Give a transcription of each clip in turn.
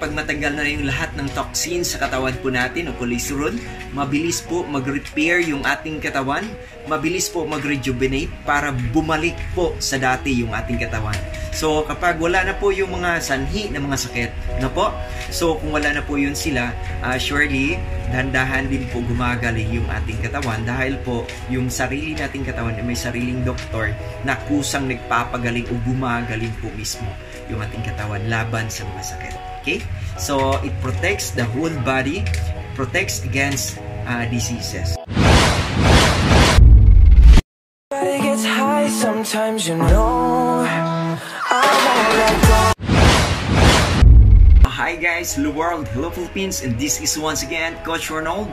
pag matanggal na yung lahat ng toxins sa katawan po natin o cholesterol, mabilis po mag-repair yung ating katawan, mabilis po mag-rejuvenate para bumalik po sa dati yung ating katawan. So kapag wala na po yung mga sanhi ng mga sakit, na po, so kung wala na po yun sila, uh, surely dahan-dahan din po gumagaling yung ating katawan dahil po yung sarili nating katawan ay may sariling doktor na kusang nagpapagaling o gumagaling po mismo yung ating katawan laban sa mga sakit. Okay? So, it protects the whole body, protects against uh, diseases. Sometimes you know I won't let go Hi guys, hello world, hello Philippines, and this is once again Coach Ronald,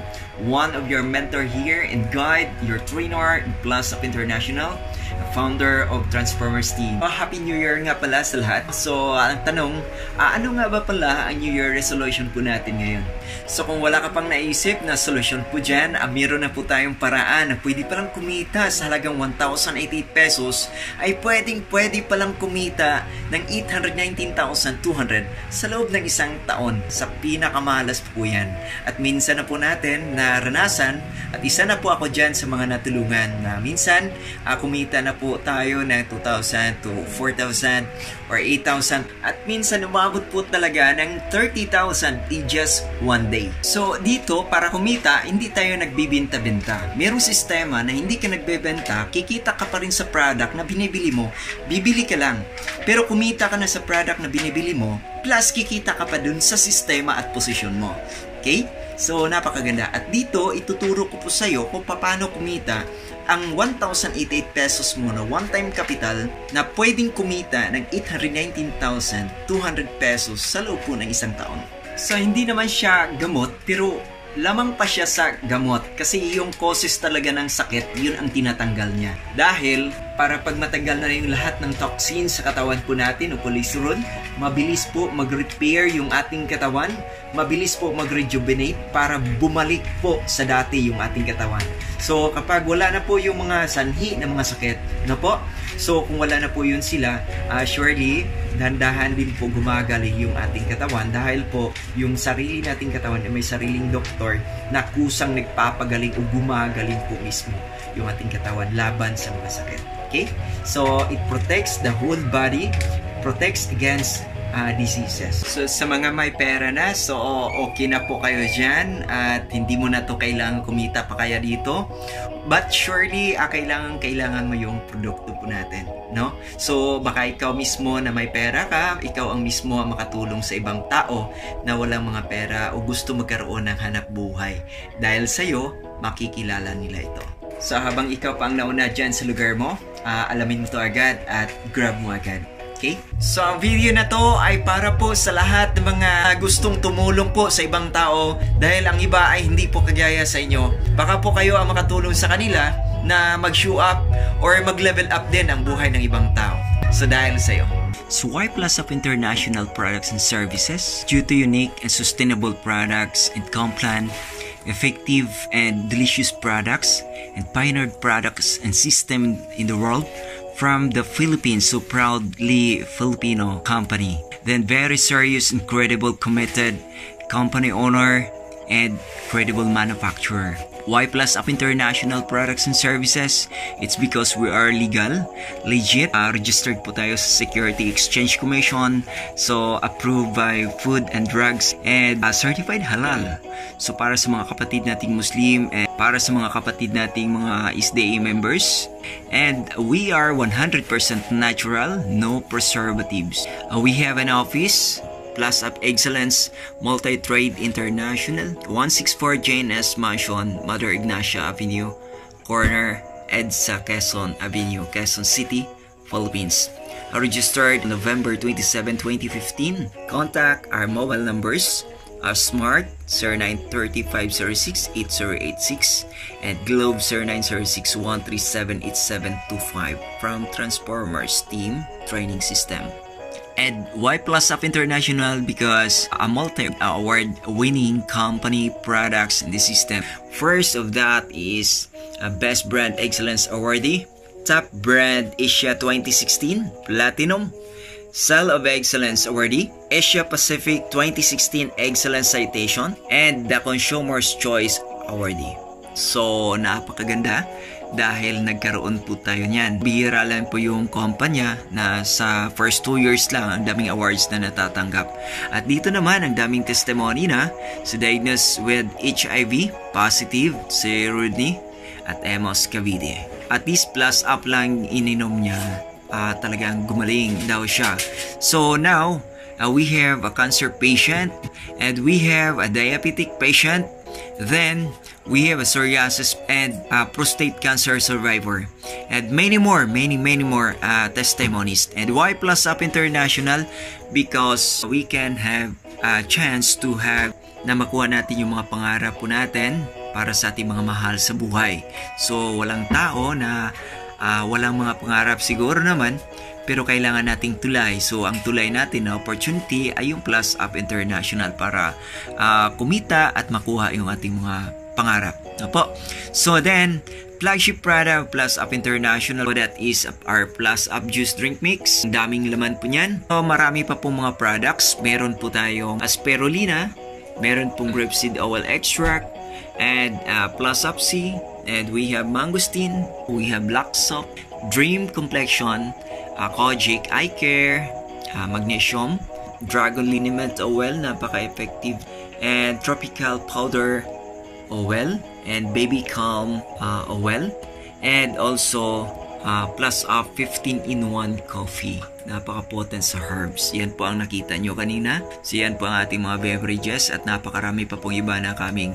one of your mentor here and guide, your trainer in Plus of International, founder of Transformers Team. Oh, Happy New Year nga pala sa lahat. So, ang tanong, uh, ano nga ba pala ang New Year resolution po natin ngayon? So, kung wala ka pang naisip na solusyon po dyan, uh, meron na po tayong paraan na pwede palang kumita sa halagang 1,088 pesos, ay pwedeng pwede palang kumita ng 819,200 sa loob ng isang isang taon. Sa pinakamalas po yan. At minsan na po natin naranasan at isa na po ako dyan sa mga natulungan na minsan uh, kumita na po tayo ng 2,000 to 4,000 or 8,000 at minsan umabot po talaga ng 30,000 in just one day. So dito para kumita hindi tayo nagbibenta-benta. Merong sistema na hindi ka nagbebenta, kikita ka pa rin sa product na binibili mo, bibili ka lang. Pero kumita ka na sa product na binibili mo, plus kikita ka pa dun sa sistema at posisyon mo. Okay? So, napakaganda. At dito, ituturo ko po sa iyo kung paano kumita ang 1,088 pesos mo na one-time capital na pwedeng kumita ng 819,200 pesos sa loob po ng isang taon. So, hindi naman siya gamot, pero lamang pa siya sa gamot kasi yung causes talaga ng sakit, yun ang tinatanggal niya. Dahil para pag matanggal na yung lahat ng toxins sa katawan po natin o cholesterol, mabilis po mag-repair yung ating katawan, mabilis po mag-rejuvenate para bumalik po sa dati yung ating katawan. So kapag wala na po yung mga sanhi ng mga sakit, na po, so kung wala na po yun sila, uh, surely dahan-dahan din po gumagaling yung ating katawan dahil po yung sarili nating katawan ay may sariling doktor na kusang nagpapagaling o gumagaling po mismo yung ating katawan laban sa mga sakit. Okay? So, it protects the whole body, protects against uh, diseases. So sa mga may pera na, so okay na po kayo dyan at hindi mo na to kailangan kumita pa kaya dito. But surely, ah, kailangan, kailangan mo yung produkto po natin. No? So baka ikaw mismo na may pera ka, ikaw ang mismo ang makatulong sa ibang tao na walang mga pera o gusto magkaroon ng hanap buhay. Dahil sa'yo, makikilala nila ito. So habang ikaw pa ang nauna dyan sa lugar mo, uh, alamin mo to agad at grab mo agad. Okay? So, ang video na to ay para po sa lahat ng mga gustong tumulong po sa ibang tao dahil ang iba ay hindi po kagaya sa inyo. Baka po kayo ang makatulong sa kanila na mag-show up or mag-level up din ang buhay ng ibang tao. So, dahil sa iyo. Swipe Plus of International Products and Services due to unique and sustainable products and Complan effective and delicious products and pioneered products and system in the world from the Philippines, so proudly Filipino company. Then very serious, incredible, committed company owner and credible manufacturer. Why Plus Up International Products and Services? It's because we are legal, legit, uh, registered po tayo sa Security Exchange Commission, so approved by Food and Drugs, and uh, certified halal. So para sa mga kapatid nating Muslim, and para sa mga kapatid nating mga SDA members, and we are 100% natural, no preservatives. Uh, we have an office Plus of Excellence Multi-Trade International 164 JNS Mansion Mother Ignacia Avenue corner EDSA Quezon Avenue Quezon City Philippines. Registered November 27, 2015 contact our mobile numbers our Smart 0935068086 and Globe 0906-137-8725 from Transformers Team Training System and Y Plus Up International because a multi-award winning company products in the system. First of that is a Best Brand Excellence Awardee, Top Brand Asia 2016 Platinum, Cell of Excellence Awardee, Asia Pacific 2016 Excellence Citation, and the Consumer's Choice Awardee. So, napakaganda dahil nagkaroon po tayo niyan. Bihira lang po yung kumpanya na sa first two years lang ang daming awards na natatanggap. At dito naman ang daming testimony na sa diagnosed with HIV positive si Rodney at Emos Cavite. At this plus up lang ininom niya uh, talagang gumaling daw siya. So now, uh, we have a cancer patient and we have a diabetic patient then we have a psoriasis and a prostate cancer survivor. And many more many many more uh, testimonies. And why plus up international because we can have a chance to have na makuha natin yung mga pangarap po natin para sa ating mga mahal sa buhay. So walang tao na uh, walang mga pangarap siguro naman pero kailangan nating tulay. So, ang tulay natin na opportunity ay yung Plus Up International para uh, kumita at makuha yung ating mga pangarap. Opo. So, then, flagship product Plus Up International. That is our Plus Up Juice Drink Mix. Ang daming laman po niyan. So, marami pa pong mga products. Meron po tayong Asperolina. Meron pong grapeseed oil extract. And uh, Plus Up C. And we have mangosteen. We have black soap. Dream Complexion uh, Kojic Eye Care, uh, Magnesium, Dragon Liniment Oil, napaka-effective, and Tropical Powder Oil, and Baby Calm uh, Oil, and also uh, plus uh, 15 in 1 coffee napaka-potent sa herbs. Yan po ang nakita nyo kanina. So yan po ang ating mga beverages at napakarami pa pong iba na kaming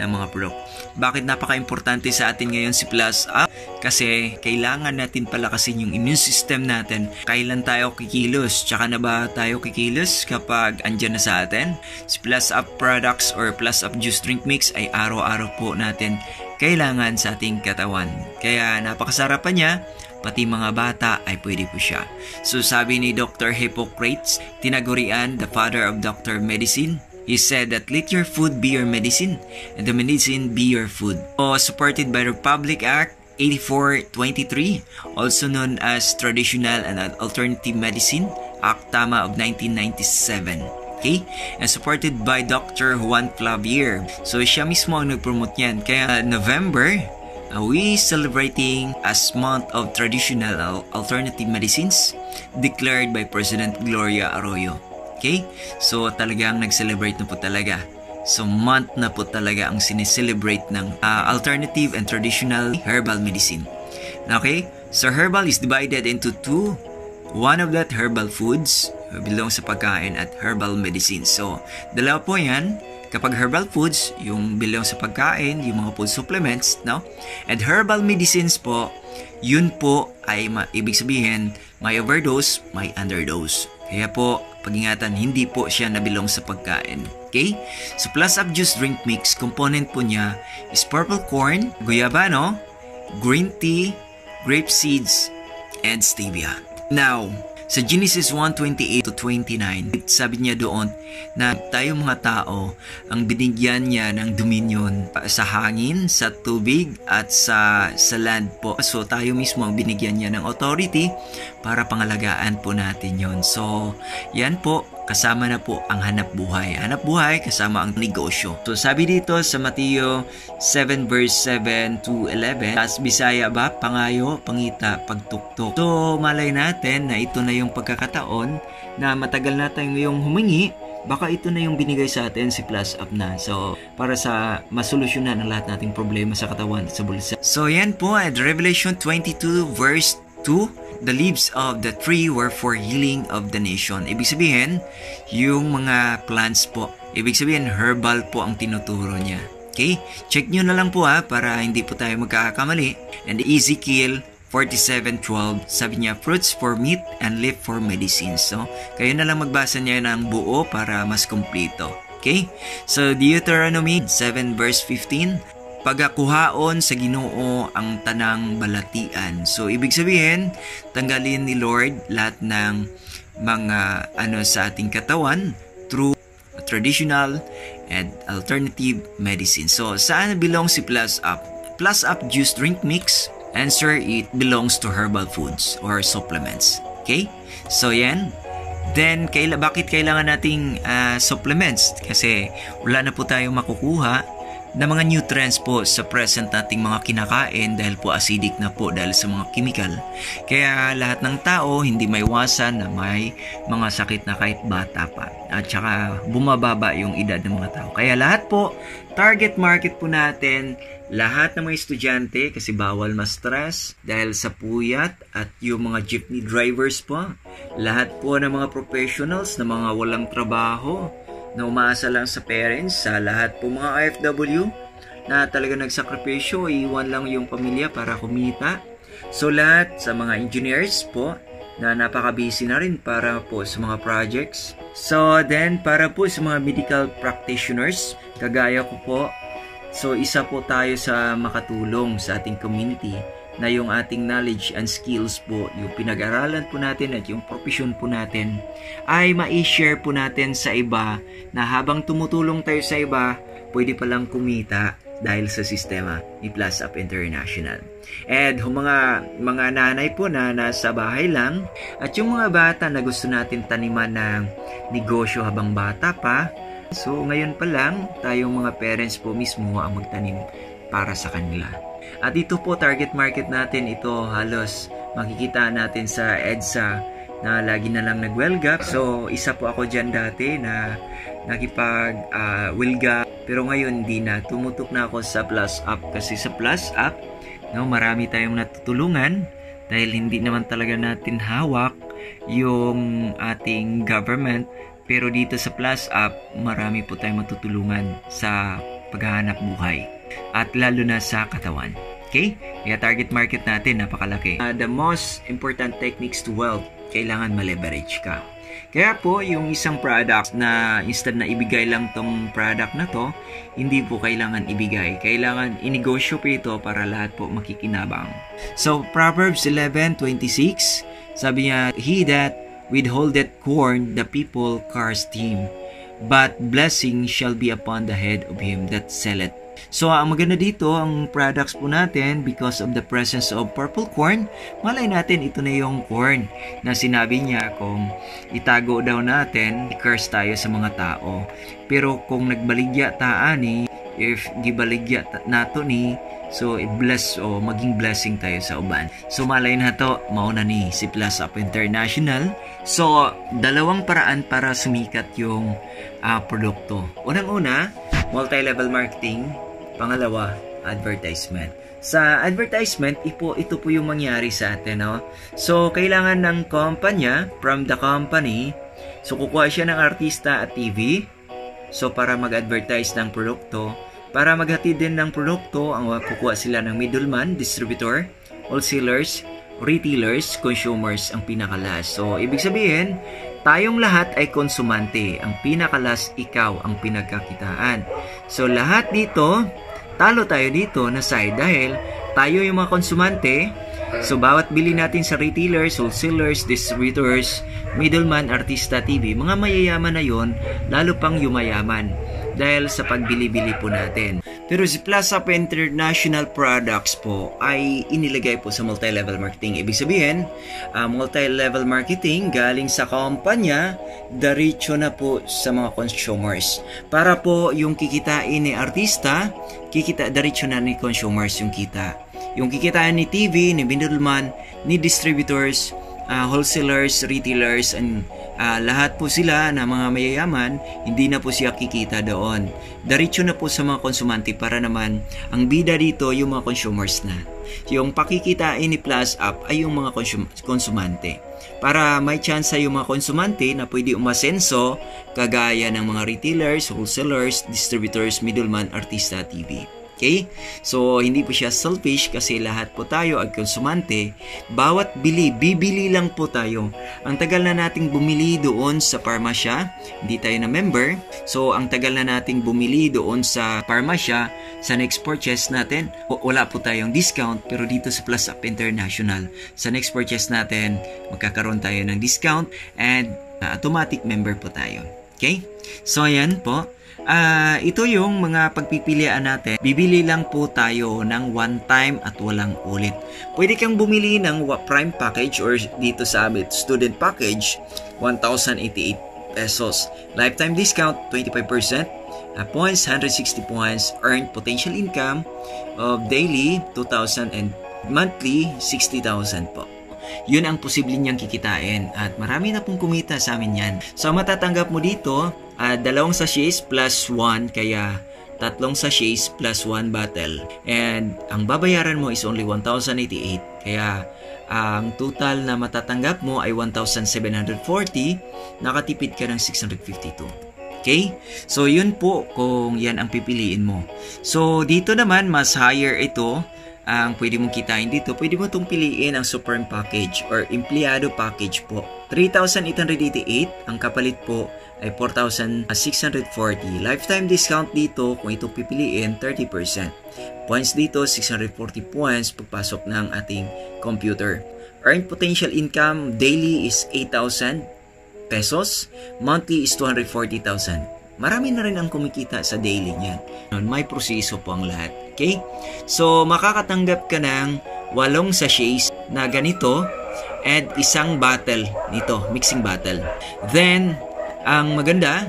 na mga product. Bakit napaka-importante sa atin ngayon si Plus Up? Kasi kailangan natin palakasin yung immune system natin. Kailan tayo kikilos? Tsaka na ba tayo kikilos kapag andyan na sa atin? Si Plus Up products or Plus Up juice drink mix ay araw-araw po natin kailangan sa ating katawan. Kaya napakasarapan niya pati mga bata ay pwede po siya. So sabi ni Dr. Hippocrates, tinagurian the father of doctor medicine, He said that let your food be your medicine and the medicine be your food. So, supported by Republic Act 8423, also known as Traditional and Alternative Medicine Act Tama of 1997. Okay? And supported by Dr. Juan Clavier. So, siya mismo ang nag-promote yan. Kaya November uh, we celebrating as month of traditional alternative medicines declared by President Gloria Arroyo. Okay? So talagang nag-celebrate na po talaga. So month na po talaga ang sineselebrate ng uh, alternative and traditional herbal medicine. Okay? So herbal is divided into two. One of that herbal foods belongs sa pagkain at herbal medicine. So dalawa po yan Kapag herbal foods, yung belong sa pagkain, yung mga food supplements, no? And herbal medicines po, yun po ay ma- ibig sabihin, may overdose, may underdose. Kaya po, pag-ingatan, hindi po siya nabilong sa pagkain. Okay? So, plus up juice drink mix, component po niya is purple corn, guyabano, green tea, grape seeds, and stevia. Now, sa Genesis 1:28 to 29, sabi niya doon na tayo mga tao ang binigyan niya ng dominion sa hangin, sa tubig at sa sa land po. So tayo mismo ang binigyan niya ng authority para pangalagaan po natin 'yon. So, yan po kasama na po ang hanap buhay. Hanap buhay kasama ang negosyo. So sabi dito sa Mateo 7 verse 7 to 11, as Bisaya ba, pangayo, pangita, pagtuktok. So malay natin na ito na yung pagkakataon na matagal natin yung humingi baka ito na yung binigay sa atin si Plus Up na. So, para sa masolusyonan ang lahat nating problema sa katawan at sa bulsa. So, yan po at Revelation 22 verse 2 the leaves of the tree were for healing of the nation. Ibig sabihin, yung mga plants po, ibig sabihin herbal po ang tinuturo niya. Okay? Check nyo na lang po ha para hindi po tayo magkakamali. And Ezekiel 47.12, sabi niya, fruits for meat and leaf for medicine. So, kayo na lang magbasa niya ng buo para mas kumpleto. Okay? So, Deuteronomy 7 verse 15, pagakuhaon sa Ginoo ang tanang balatian. So ibig sabihin, tanggalin ni Lord lahat ng mga ano sa ating katawan through traditional and alternative medicine. So saan belongs si Plus Up? Plus Up juice drink mix. Answer, it belongs to herbal foods or supplements. Okay? So yan, Then, kaila, bakit kailangan nating uh, supplements? Kasi wala na po tayong makukuha na mga nutrients po sa present nating mga kinakain dahil po acidic na po dahil sa mga chemical. Kaya lahat ng tao hindi may iwasan na may mga sakit na kahit bata pa. At saka bumababa yung edad ng mga tao. Kaya lahat po, target market po natin, lahat ng mga estudyante kasi bawal ma-stress dahil sa puyat at yung mga jeepney drivers po, lahat po ng mga professionals na mga walang trabaho, na umaasa lang sa parents, sa lahat po mga OFW na talaga nagsakripisyo, iwan lang yung pamilya para kumita. So lahat sa mga engineers po na napaka-busy na rin para po sa mga projects. So then para po sa mga medical practitioners, kagaya ko po, so isa po tayo sa makatulong sa ating community na yung ating knowledge and skills po, yung pinag-aralan po natin at yung profession po natin ay ma-share po natin sa iba na habang tumutulong tayo sa iba, pwede palang kumita dahil sa sistema ni Plus Up International. And mga, mga nanay po na nasa bahay lang at yung mga bata na gusto natin taniman ng negosyo habang bata pa, so ngayon pa lang tayong mga parents po mismo ang magtanim para sa kanila. At ito po target market natin, ito. Halos makikita natin sa EDSA na lagi na lang nagwelga. So, isa po ako dyan dati na nakipag uh, wilga pero ngayon hindi na. Tumutok na ako sa plus up kasi sa plus up no marami tayong natutulungan dahil hindi naman talaga natin hawak yung ating government. Pero dito sa plus up marami po tayong matutulungan sa paghahanap buhay. At lalo na sa katawan Okay? Kaya target market natin, napakalaki. Uh, the most important techniques to wealth, kailangan ma-leverage ka. Kaya po, yung isang product na instead na ibigay lang tong product na to, hindi po kailangan ibigay. Kailangan inegosyo po ito para lahat po makikinabang. So, Proverbs 11.26, sabi niya, He that withholdeth corn, the people cursed him. But blessing shall be upon the head of him that selleth So, ang maganda dito, ang products po natin, because of the presence of purple corn, malay natin ito na yung corn na sinabi niya kung itago daw natin, curse tayo sa mga tao. Pero kung nagbaligya taan ni, if gibaligya nato ni, so i-bless o maging blessing tayo sa uban. So malay na to, mauna ni si Plus Up International. So, dalawang paraan para sumikat yung uh, produkto. Unang-una, multi-level marketing Pangalawa, advertisement. Sa advertisement, ipo, ito po yung mangyari sa atin. No? So, kailangan ng kumpanya, from the company, so kukuha siya ng artista at TV, so para mag-advertise ng produkto, para maghatid din ng produkto, ang kukuha sila ng middleman, distributor, wholesalers, retailers, consumers ang pinakalas. So, ibig sabihin, tayong lahat ay konsumante. Ang pinakalas, ikaw ang pinagkakitaan. So, lahat dito, talo tayo dito na side dahil tayo yung mga konsumante. So, bawat bili natin sa retailers, wholesalers, distributors, middleman, artista, TV, mga mayayaman na yon, lalo pang yumayaman dahil sa pagbili-bili po natin. Pero si Plaza Up International Products po ay inilagay po sa multi-level marketing. Ibig sabihin, uh, multi-level marketing galing sa kumpanya, diretso na po sa mga consumers. Para po yung kikitain ni artista, kikita diretso na ni consumers yung kita. Yung kikitain ni TV, ni middleman, ni distributors, uh, wholesalers, retailers, and uh, lahat po sila na mga mayayaman, hindi na po siya kikita doon. Diretso na po sa mga konsumante para naman ang bida dito yung mga consumers na. Yung pakikitain ni Plus Up ay yung mga konsum- konsumante. Para may chance yung mga konsumante na pwede umasenso kagaya ng mga retailers, wholesalers, distributors, middleman, artista, TV. Okay? So, hindi po siya selfish kasi lahat po tayo ay konsumante. Bawat bili, bibili lang po tayo. Ang tagal na nating bumili doon sa parmasya, hindi tayo na member. So, ang tagal na nating bumili doon sa parmasya, sa next purchase natin, wala po tayong discount. Pero dito sa Plus Up International, sa next purchase natin, magkakaroon tayo ng discount and uh, automatic member po tayo. Okay? So, ayan po. Uh, ito yung mga pagpipilian natin. Bibili lang po tayo ng one time at walang ulit. Pwede kang bumili ng prime package or dito sa amin, student package, 1,088 pesos. Lifetime discount, 25%. Uh, points, 160 points. Earned potential income of daily, 2,000 and monthly, 60,000 po. Yun ang posible niyang kikitain at marami na pong kumita sa amin yan. So matatanggap mo dito, uh, dalawang sachets plus 1 kaya tatlong sachets plus 1 bottle. And ang babayaran mo is only 1,088 kaya ang total na matatanggap mo ay 1,740, nakatipid ka ng 652. Okay? So, yun po kung yan ang pipiliin mo. So, dito naman, mas higher ito ang pwede mong kitain dito, pwede mo itong piliin ang Supreme Package or Empleyado Package po. 3,888, ang kapalit po ay 4,640. Lifetime discount dito, kung ito pipiliin, 30%. Points dito, 640 points pagpasok ng ating computer. Earned potential income daily is 8,000 pesos. Monthly is 240,000 marami na rin ang kumikita sa daily niyan. May proseso po ang lahat. Okay? So, makakatanggap ka ng walong sachets na ganito and isang bottle nito, mixing bottle. Then, ang maganda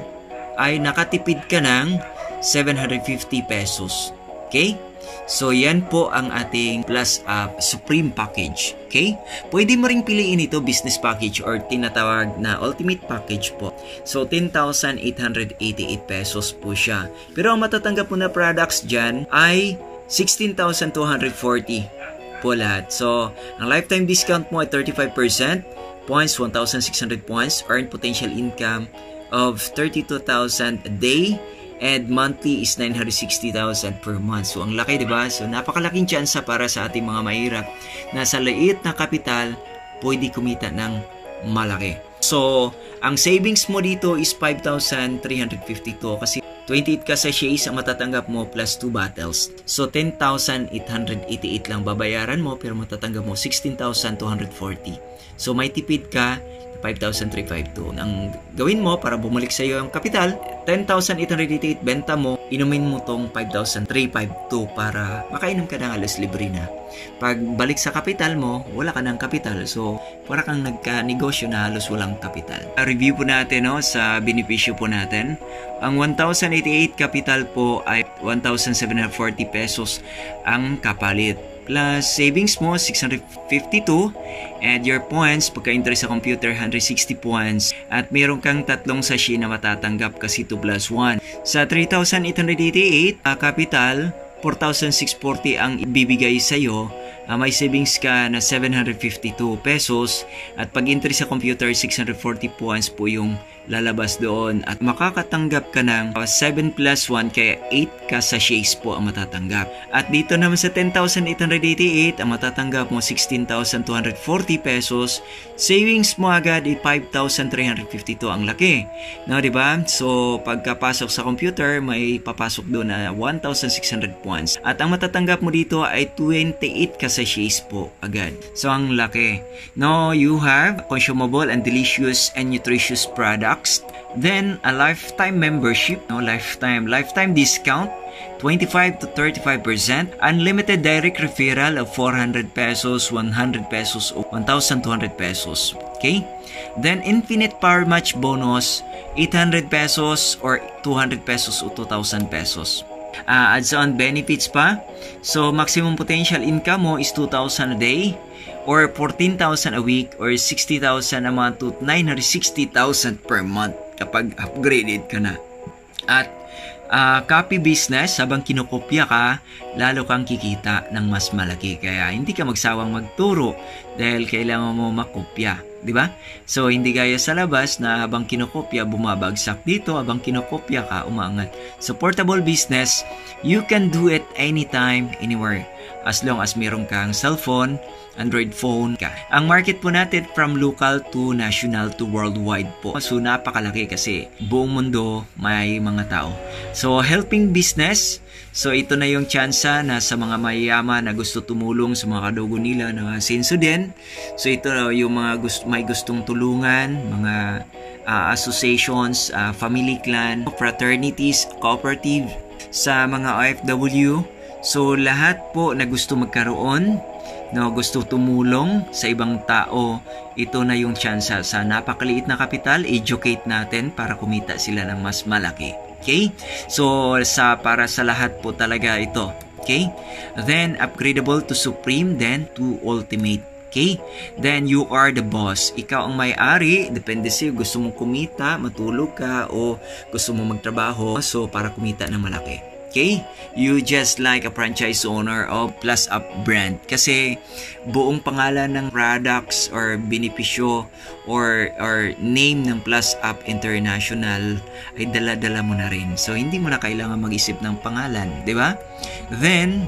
ay nakatipid ka ng 750 pesos. Okay? So, yan po ang ating plus up Supreme Package. Okay? Pwede mo ring piliin ito business package or tinatawag na ultimate package po. So, 10,888 pesos po siya. Pero ang matatanggap mo na products dyan ay 16,240 po lahat. So, ang lifetime discount mo ay 35%, points 1,600 points, earned potential income of 32,000 a day, and monthly is 960,000 per month. So, ang laki, di ba? So, napakalaking chance para sa ating mga mahirap na sa liit na kapital, pwede kumita ng malaki. So, ang savings mo dito is 5,352 kasi 28 ka sa shares ang matatanggap mo plus 2 bottles. So, 10,888 lang babayaran mo pero matatanggap mo 16,240. So, may tipid ka 5,352. Ang gawin mo para bumalik sa iyo ang kapital, 10,888 benta mo, inumin mo tong 5,352 para makainom ka ng alas libre na. Pag balik sa kapital mo, wala ka ng kapital. So, para kang nagka-negosyo na halos walang kapital. Review po natin no, sa benepisyo po natin. Ang 1,088 kapital po ay 1,740 pesos ang kapalit plus savings mo 652 and your points pagka-interest sa computer 160 points. At meron kang tatlong sachet na matatanggap kasi 2 plus 1 sa 3,888 uh, capital 4,640 ang ibibigay sa iyo uh, may savings ka na 752 pesos. At pag interest sa computer 640 points po yung lalabas doon at makakatanggap ka ng 7 plus 1 kaya 8 ka sa shares po ang matatanggap. At dito naman sa 10,888 ang matatanggap mo 16,240 pesos. Savings mo agad ay 5,352 ang laki. No, di ba? So pagkapasok sa computer may papasok doon na 1,600 points. At ang matatanggap mo dito ay 28 ka sa shares po agad. So ang laki. No, you have consumable and delicious and nutritious product Then a lifetime membership, no lifetime lifetime discount 25 to 35%, unlimited direct referral of 400 pesos, 100 pesos, 1,200 pesos. Okay? Then infinite power match bonus 800 pesos or 200 pesos o 2,000 pesos. Uh, adds on benefits pa. So maximum potential income mo is 2,000 a day or 14,000 a week or 60,000 a month to 960,000 per month kapag upgraded ka na. At uh, copy business, habang kinokopya ka, lalo kang kikita ng mas malaki. Kaya hindi ka magsawang magturo dahil kailangan mo makopya. Di ba? So, hindi gaya sa labas na habang kinokopya, bumabagsak dito, habang kinokopya ka, umangat. So, portable business, you can do it anytime, anywhere. As long as meron kang cellphone, Android phone ka. Ang market po natin from local to national to worldwide po. So napakalaki kasi buong mundo may mga tao. So helping business, So ito na yung tsansa na sa mga mayayaman na gusto tumulong sa mga kadugo nila na sinso din. So ito yung mga gusto, may gustong tulungan, mga uh, associations, uh, family clan, fraternities, cooperative sa mga OFW. So lahat po na gusto magkaroon no, gusto tumulong sa ibang tao, ito na yung tsansa sa napakaliit na kapital, educate natin para kumita sila ng mas malaki. Okay? So, sa para sa lahat po talaga ito. Okay? Then, upgradable to supreme, then to ultimate. Okay? Then, you are the boss. Ikaw ang may-ari. Depende sa'yo. Gusto mong kumita, matulog ka, o gusto mong magtrabaho. So, para kumita ng malaki. Okay? You just like a franchise owner of Plus Up brand. Kasi buong pangalan ng products or benepisyo or, or name ng Plus Up International ay dala-dala mo na rin. So, hindi mo na kailangan mag-isip ng pangalan. ba? Then,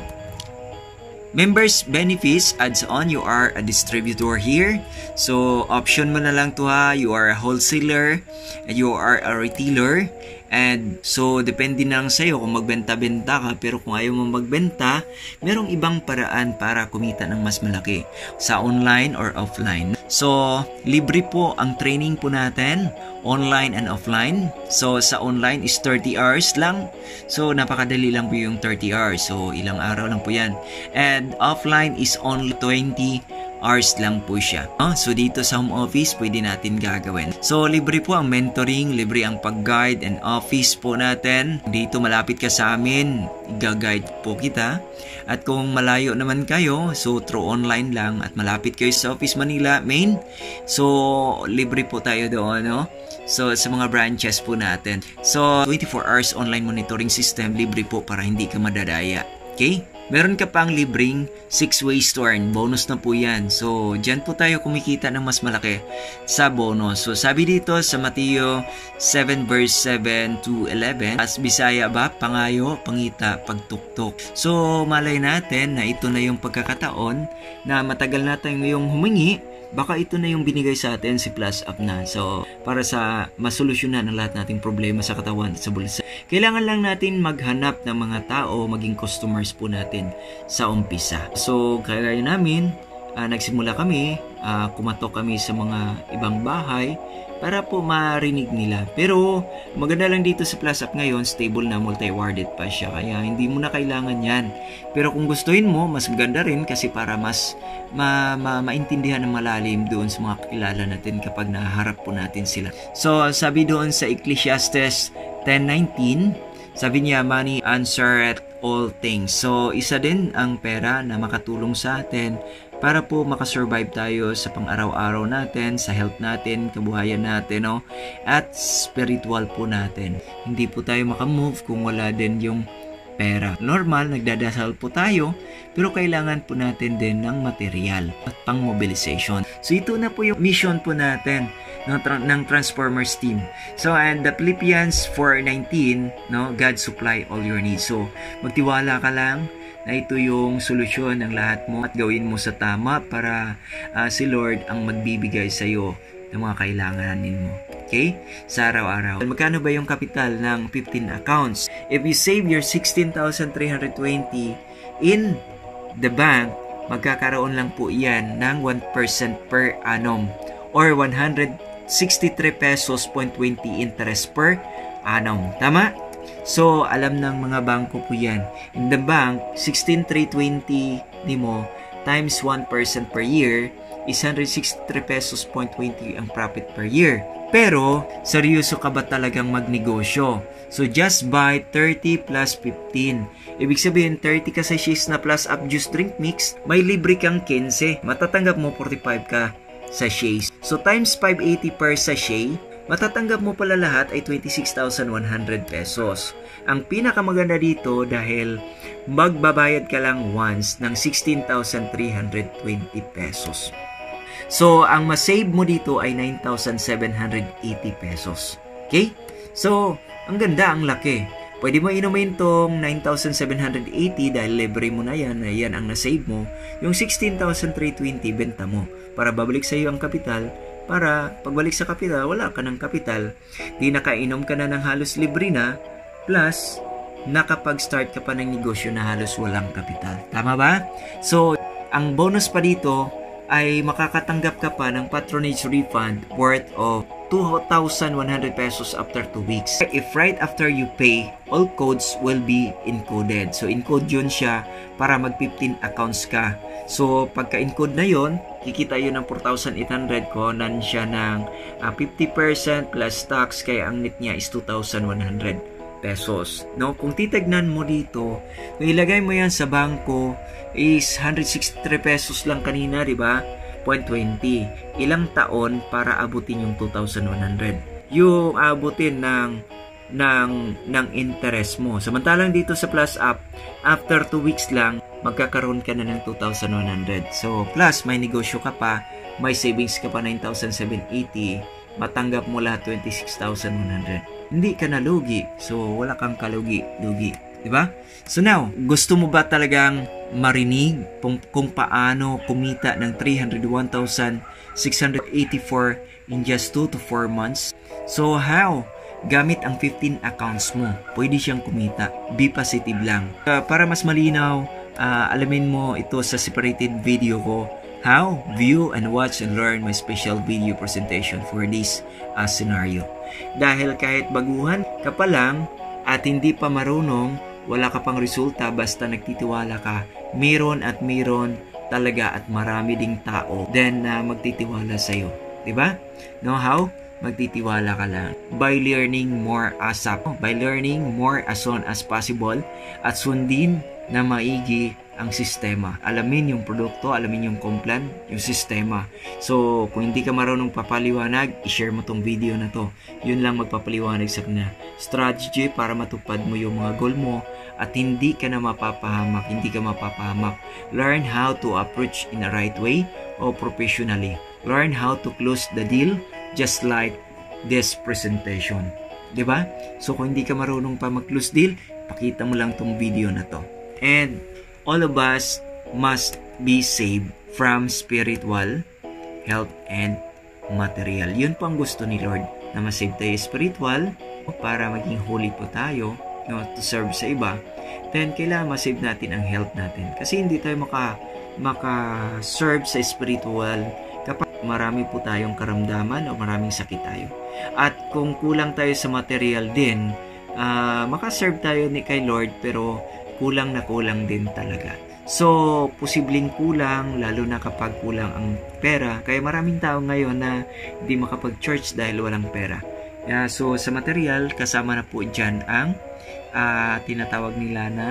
Members benefits adds on you are a distributor here. So option mo na lang to ha. You are a wholesaler, you are a retailer, And so, depende na lang sa'yo kung magbenta-benta ka. Pero kung ayaw mo magbenta, merong ibang paraan para kumita ng mas malaki sa online or offline. So, libre po ang training po natin, online and offline. So, sa online is 30 hours lang. So, napakadali lang po yung 30 hours. So, ilang araw lang po yan. And offline is only 20 hours lang po siya. Oh, so dito sa home office, pwede natin gagawin. So libre po ang mentoring, libre ang pag-guide and office po natin. Dito malapit ka sa amin, i-guide po kita. At kung malayo naman kayo, so through online lang at malapit kayo sa Office Manila main, so libre po tayo doon, no? So, sa mga branches po natin. So, 24 hours online monitoring system, libre po para hindi ka madadaya. Okay? Meron ka pang libreng 6 ways to earn. Bonus na po yan. So, dyan po tayo kumikita ng mas malaki sa bonus. So, sabi dito sa Mateo 7 verse 7 to 11, as Bisaya ba, pangayo, pangita, pagtuktok. So, malay natin na ito na yung pagkakataon na matagal natin yung humingi baka ito na yung binigay sa atin si Plus Up na. So, para sa masolusyonan ang lahat nating problema sa katawan at sa bulsa. Kailangan lang natin maghanap ng mga tao, maging customers po natin sa umpisa. So, kaya namin, uh, nagsimula kami, uh, kumatok kami sa mga ibang bahay, para po marinig nila. Pero maganda lang dito sa Plus Up ngayon, stable na multi-worded pa siya. Kaya hindi mo na kailangan yan. Pero kung gustuhin mo, mas maganda rin kasi para mas ma, ma, maintindihan ng malalim doon sa mga kilala natin kapag naharap po natin sila. So sabi doon sa Ecclesiastes 10.19, sabi niya, money answer at all things. So, isa din ang pera na makatulong sa atin para po makasurvive tayo sa pang-araw-araw natin, sa health natin, kabuhayan natin, no? at spiritual po natin. Hindi po tayo makamove kung wala din yung pera. Normal, nagdadasal po tayo, pero kailangan po natin din ng material at pang mobilization. So ito na po yung mission po natin ng, ng Transformers team. So and the Philippians 4:19, no, God supply all your needs. So magtiwala ka lang na ito yung solusyon ng lahat mo at gawin mo sa tama para uh, si Lord ang magbibigay sa iyo ng mga kailanganin mo. Okay? Sa araw-araw. Magkano ba yung kapital ng 15 accounts? If you save your 16,320 in the bank, magkakaroon lang po iyan ng 1% per annum or 163 pesos 0.20 interest per annum. Tama? So, alam ng mga bangko po yan. In the bank, 16,320 ni mo times 1% per year is 163 pesos 0.20 ang profit per year. Pero, seryoso ka ba talagang magnegosyo? So, just buy 30 plus 15. Ibig sabihin, 30 ka sachets na plus up juice drink mix, may libre kang 15. Matatanggap mo 45 ka sachets. So, times 580 per sachet, matatanggap mo pala lahat ay 26,100 pesos. Ang pinakamaganda dito dahil magbabayad ka lang once ng 16,320 pesos. So, ang masave mo dito ay 9,780 pesos. Okay? So, ang ganda, ang laki. Pwede mo inumin tong 9,780 dahil libre mo na yan, yan ang nasave mo. Yung 16,320 benta mo para babalik sa iyo ang kapital para pagbalik sa kapital, wala ka ng kapital. Di nakainom ka na ng halos libre na, plus nakapag-start ka pa ng negosyo na halos walang kapital. Tama ba? So, ang bonus pa dito ay makakatanggap ka pa ng patronage refund worth of 2,100 pesos after 2 weeks. If right after you pay, all codes will be encoded. So, encode yun siya para mag-15 accounts ka. So, pagka-encode na yon kikita yun ng 4,800 ko, nan siya ng uh, ah, 50% plus tax, kaya ang net niya is 2,100 pesos. No? Kung titignan mo dito, kung ilagay mo yan sa bangko, is 163 pesos lang kanina, di ba? 0.20. Ilang taon para abutin yung 2,100? Yung abutin ng ng ng interest mo. Samantalang dito sa Plus App, after 2 weeks lang, magkakaroon ka na ng 2,100. So, plus may negosyo ka pa, may savings ka pa 9,780, matanggap mo lahat 26,100. Hindi ka na lugi. So, wala kang kalugi, lugi. 'Di ba? So now, gusto mo ba talagang marinig kung, kung paano kumita ng 301,684 in just 2 to 4 months? So how? Gamit ang 15 accounts mo, pwede siyang kumita. Be positive lang. Uh, para mas malinaw, uh, alamin mo ito sa separated video ko how view and watch and learn my special video presentation for this uh, scenario. Dahil kahit baguhan ka pa lang at hindi pa marunong, wala ka pang resulta basta nagtitiwala ka, meron at meron talaga at marami ding tao then uh, magtitiwala sa iyo. 'Di ba? Know how? Magtitiwala ka lang by learning more ASAP, by learning more as soon as possible at sundin na maigi ang sistema. Alamin yung produkto, alamin yung complan, yung sistema. So, kung hindi ka marunong papaliwanag, i-share mo tong video na to. Yun lang magpapaliwanag sa kanya. Strategy para matupad mo yung mga goal mo at hindi ka na mapapahamak, hindi ka mapapahamak. Learn how to approach in a right way o professionally. Learn how to close the deal just like this presentation. ba? So kung hindi ka marunong pa mag-close deal, pakita mo lang tong video na to. And all of us must be saved from spiritual, health, and material. Yun po ang gusto ni Lord, na masave tayo spiritual para maging holy po tayo no, to serve sa iba. Then, kailangan masave natin ang health natin. Kasi hindi tayo maka, maka-serve sa spiritual kapag marami po tayong karamdaman o maraming sakit tayo. At kung kulang tayo sa material din, uh, makaserve tayo ni kay Lord pero kulang na kulang din talaga. So, posibleng kulang, lalo na kapag kulang ang pera. Kaya maraming tao ngayon na hindi makapag-church dahil walang pera. Uh, so, sa material, kasama na po dyan ang uh, tinatawag nila na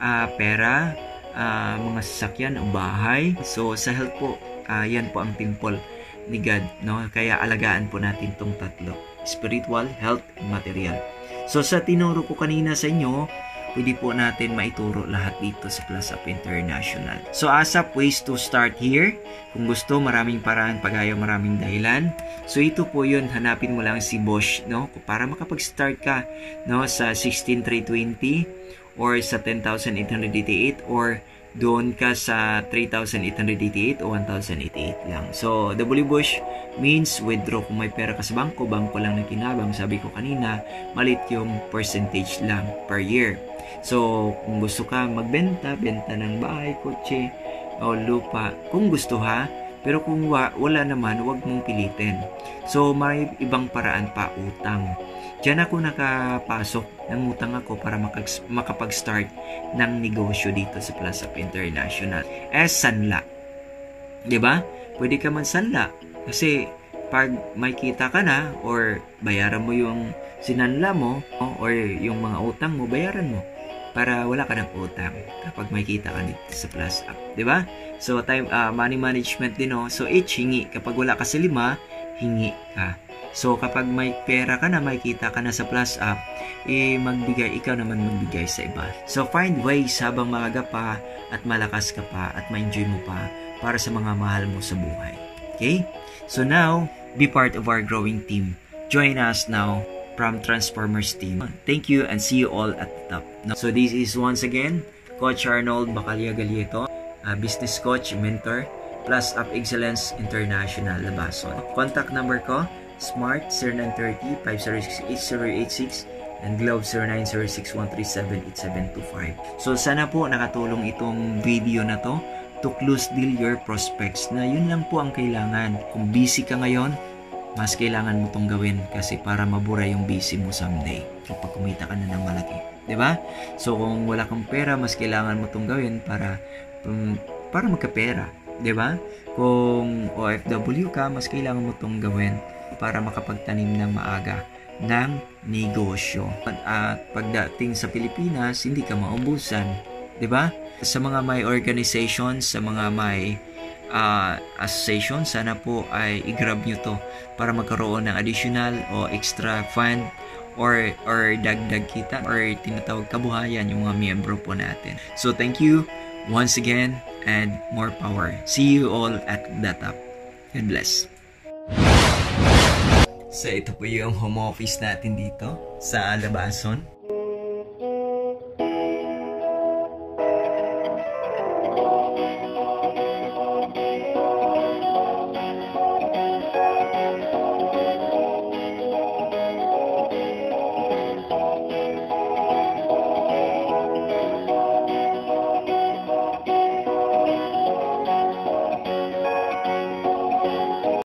uh, pera, uh, mga sasakyan, bahay. So, sa health po, uh, yan po ang temple ni God. No? Kaya alagaan po natin tong tatlo. Spiritual, health, and material. So, sa tinuro ko kanina sa inyo, pwede po natin maituro lahat dito sa Plus Up International. So ASAP ways to start here. Kung gusto, maraming paraan pagayo maraming dahilan. So ito po yun, hanapin mo lang si Bosch, no? Para makapag-start ka, no? Sa 16320 or sa 10,888 or doon ka sa 3,888 o 1,088 lang. So, W Bush means withdraw kung may pera ka sa bangko, bangko lang na kinabang. Sabi ko kanina, malit yung percentage lang per year. So, kung gusto ka magbenta, benta ng bahay, kotse, o lupa, kung gusto ha, pero kung wa, wala naman, huwag mong pilitin. So, may ibang paraan pa, utang. Diyan ako nakapasok, utang ako para makapag-start ng negosyo dito sa Plaza International. As sanla. ba? Pwede ka man sanla kasi pag may kita ka na or bayaran mo yung sinanla mo or yung mga utang mo, bayaran mo para wala ka ng utang kapag may kita ka dito sa plus up, 'di ba? So time uh, money management din no. So each hingi kapag wala ka sa lima, hingi ka. So kapag may pera ka na, may kita ka na sa plus up, eh magbigay ikaw naman magbigay sa iba. So find ways habang maaga pa at malakas ka pa at ma-enjoy mo pa para sa mga mahal mo sa buhay. Okay? So now, be part of our growing team. Join us now from Transformers team. Thank you and see you all at the top. So this is once again Coach Arnold Bacalia Galieto, uh, business coach, mentor, plus Up Excellence International Labason. Contact number ko, Smart 0930 506 8086 and Globe 0906-137-8725. So sana po nakatulong itong video na to to close deal your prospects na yun lang po ang kailangan. Kung busy ka ngayon, mas kailangan mo tong gawin kasi para mabura yung busy mo someday kapag kumita ka na ng malaki. ba? So kung wala kang pera, mas kailangan mo tong gawin para um, para magkapera, ba? Kung OFW ka, mas kailangan mo tong gawin para makapagtanim ng maaga ng negosyo. At pagdating sa Pilipinas, hindi ka maubusan, 'di ba? Sa mga may organization, sa mga may uh, association, sana po ay i-grab nyo to para magkaroon ng additional o extra fund or or dagdag kita or tinatawag kabuhayan yung mga miyembro po natin. So thank you once again and more power. See you all at top. God bless. So ito po yung home office natin dito sa Labason.